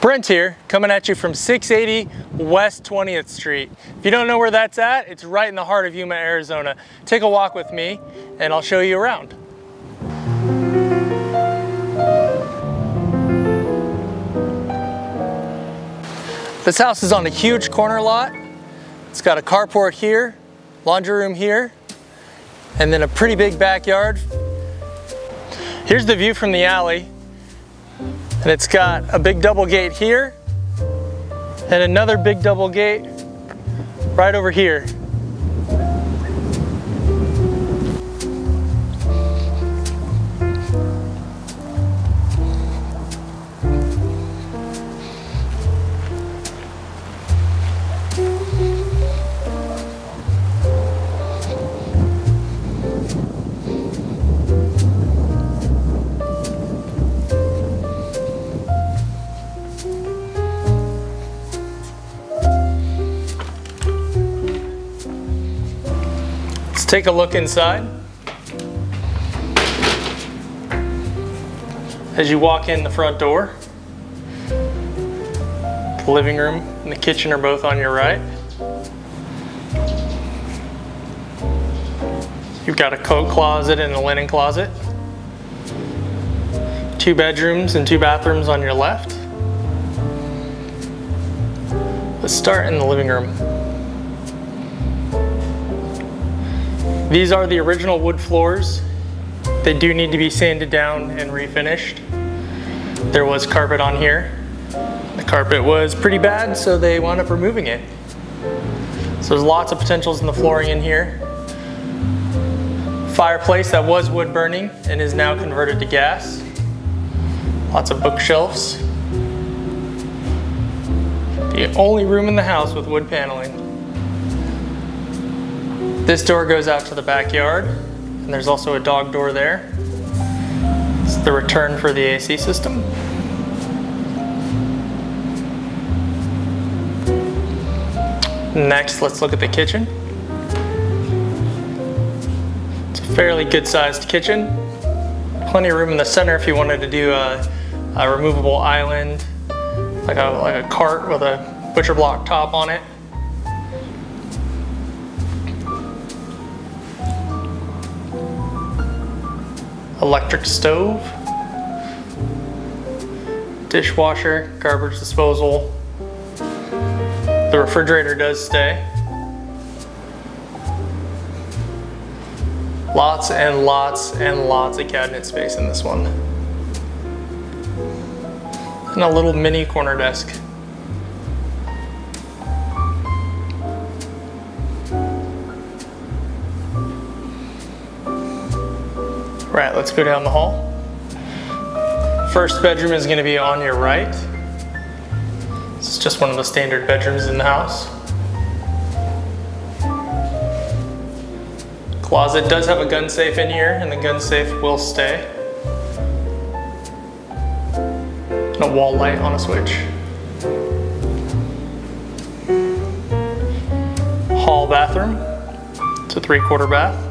Brent here, coming at you from 680 West 20th Street. If you don't know where that's at, it's right in the heart of Yuma, Arizona. Take a walk with me and I'll show you around. This house is on a huge corner lot. It's got a carport here, laundry room here, and then a pretty big backyard. Here's the view from the alley. And it's got a big double gate here and another big double gate right over here. Take a look inside. As you walk in the front door, the living room and the kitchen are both on your right. You've got a coat closet and a linen closet. Two bedrooms and two bathrooms on your left. Let's start in the living room. These are the original wood floors. They do need to be sanded down and refinished. There was carpet on here. The carpet was pretty bad, so they wound up removing it. So there's lots of potentials in the flooring in here. Fireplace that was wood burning and is now converted to gas. Lots of bookshelves. The only room in the house with wood paneling. This door goes out to the backyard, and there's also a dog door there. It's the return for the AC system. Next, let's look at the kitchen. It's a fairly good sized kitchen. Plenty of room in the center if you wanted to do a, a removable island, like a, like a cart with a butcher block top on it. Electric stove, dishwasher, garbage disposal. The refrigerator does stay. Lots and lots and lots of cabinet space in this one. And a little mini corner desk. Right, let's go down the hall. First bedroom is gonna be on your right. This is just one of the standard bedrooms in the house. Closet does have a gun safe in here and the gun safe will stay. And a wall light on a switch. Hall bathroom. It's a three quarter bath.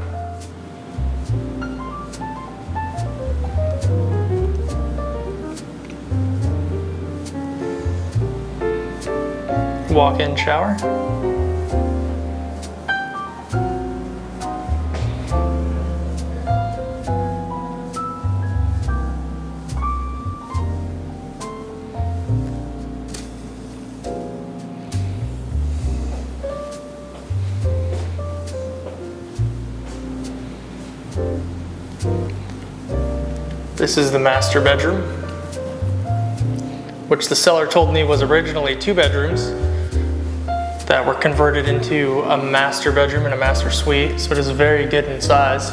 Walk-in shower. This is the master bedroom, which the seller told me was originally two bedrooms that were converted into a master bedroom and a master suite, so it is very good in size.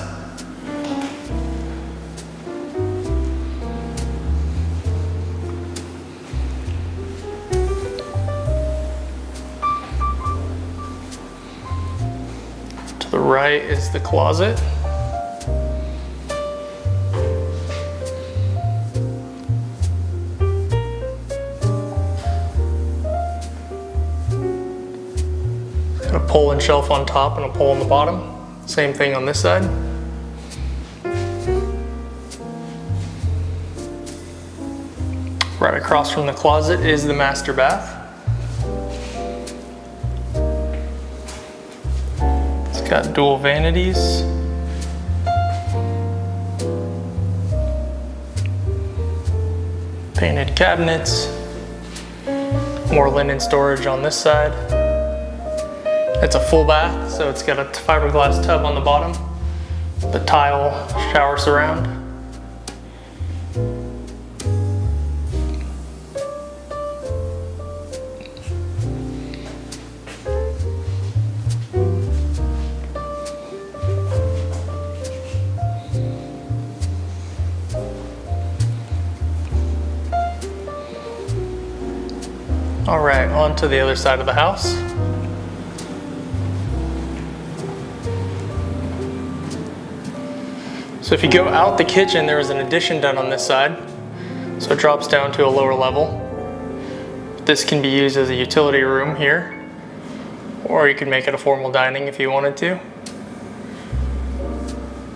To the right is the closet. Pull and shelf on top and a pull on the bottom. Same thing on this side. Right across from the closet is the master bath. It's got dual vanities. Painted cabinets. More linen storage on this side. It's a full bath, so it's got a fiberglass tub on the bottom, the tile shower surround. All right, on to the other side of the house. So if you go out the kitchen, there is an addition done on this side. So it drops down to a lower level. This can be used as a utility room here, or you could make it a formal dining if you wanted to.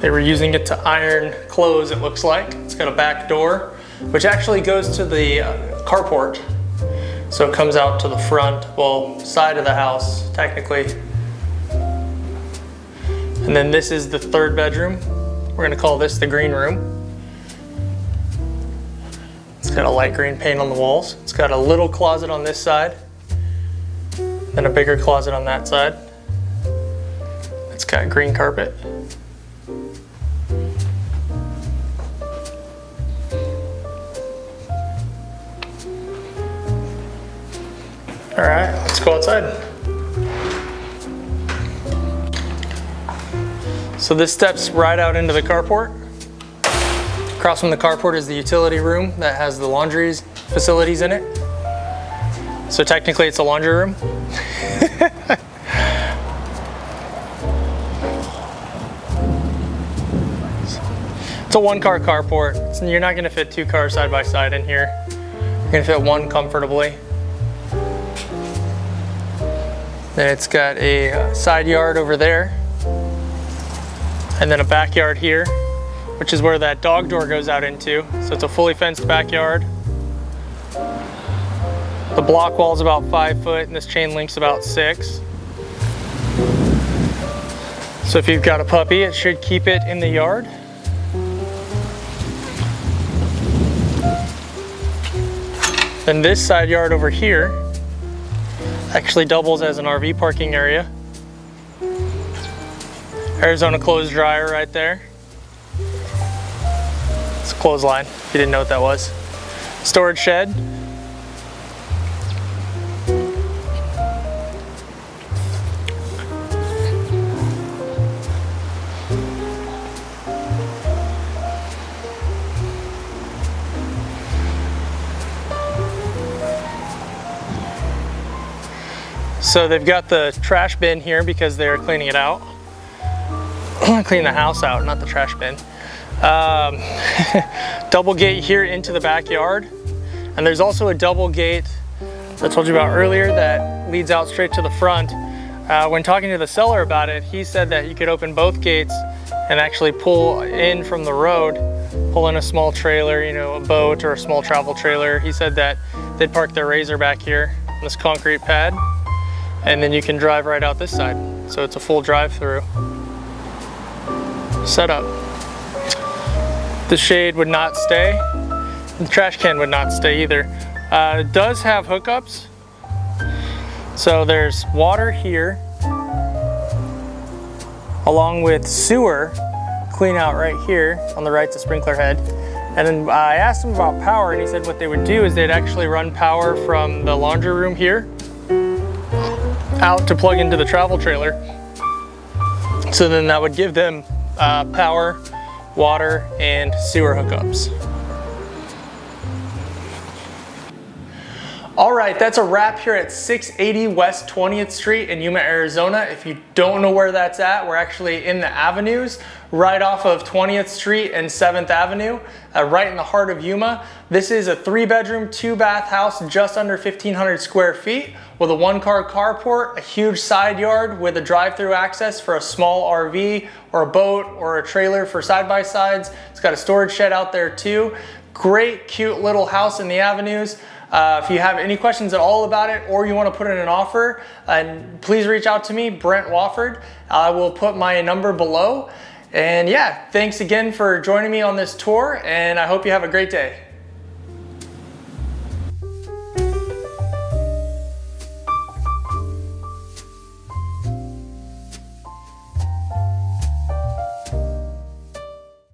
They were using it to iron clothes, it looks like. It's got a back door, which actually goes to the uh, carport so it comes out to the front, well, side of the house, technically. And then this is the third bedroom. We're gonna call this the green room. It's got a light green paint on the walls. It's got a little closet on this side, then a bigger closet on that side. It's got green carpet. All right, let's go outside. So this steps right out into the carport. Across from the carport is the utility room that has the laundries facilities in it. So technically it's a laundry room. it's a one car carport. So you're not gonna fit two cars side by side in here. You're gonna fit one comfortably. Then it's got a uh, side yard over there. And then a backyard here, which is where that dog door goes out into. So it's a fully fenced backyard. The block wall is about five foot and this chain link's about six. So if you've got a puppy, it should keep it in the yard. Then this side yard over here Actually doubles as an RV parking area. Arizona clothes dryer right there. It's a clothesline, if you didn't know what that was. Storage shed. So they've got the trash bin here because they're cleaning it out. Clean the house out, not the trash bin. Um, double gate here into the backyard. And there's also a double gate I told you about earlier that leads out straight to the front. Uh, when talking to the seller about it, he said that you could open both gates and actually pull in from the road, pull in a small trailer, you know, a boat or a small travel trailer. He said that they'd park their Razor back here on this concrete pad and then you can drive right out this side. So it's a full drive-through setup. The shade would not stay. The trash can would not stay either. Uh, it does have hookups. So there's water here, along with sewer clean out right here. On the right to sprinkler head. And then I asked him about power and he said what they would do is they'd actually run power from the laundry room here out to plug into the travel trailer. So then that would give them uh, power, water, and sewer hookups. All right, that's a wrap here at 680 West 20th Street in Yuma, Arizona. If you don't know where that's at, we're actually in the avenues right off of 20th Street and 7th Avenue, uh, right in the heart of Yuma. This is a three bedroom, two bath house, just under 1500 square feet with a one car carport, a huge side yard with a drive through access for a small RV or a boat or a trailer for side by sides. It's got a storage shed out there too. Great cute little house in the avenues. Uh, if you have any questions at all about it or you want to put in an offer, uh, please reach out to me, Brent Wofford. I will put my number below. And yeah, thanks again for joining me on this tour, and I hope you have a great day.